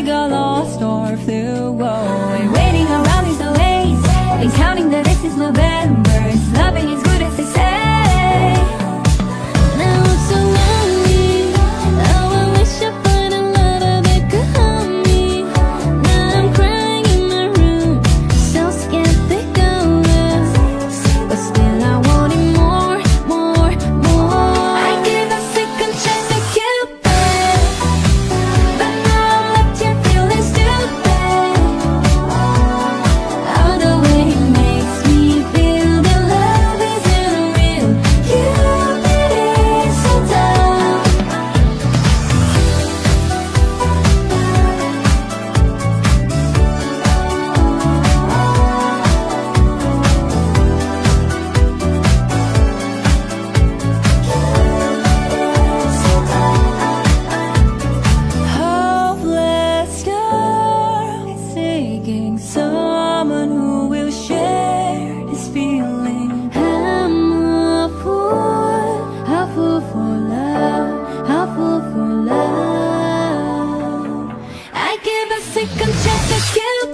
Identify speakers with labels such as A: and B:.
A: like a lost Sick and tired of